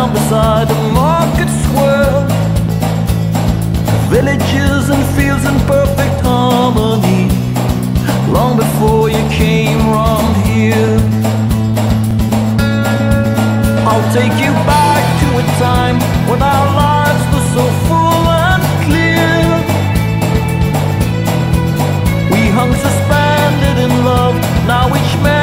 down beside the market square. Villages and fields in perfect harmony, long before you came round here. I'll take you back to a time when our lives were so full and clear. We hung suspended in love, now each man.